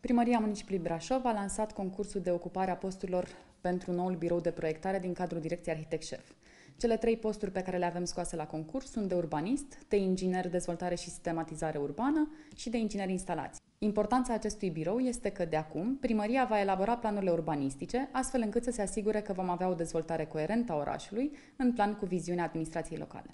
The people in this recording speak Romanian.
Primăria Municipiului Brașov a lansat concursul de ocupare a posturilor pentru noul birou de proiectare din cadrul Direcției Arhitect Șef. Cele trei posturi pe care le avem scoase la concurs sunt de urbanist, de inginer dezvoltare și sistematizare urbană și de inginer instalații. Importanța acestui birou este că de acum primăria va elabora planurile urbanistice, astfel încât să se asigure că vom avea o dezvoltare coerentă a orașului în plan cu viziunea administrației locale.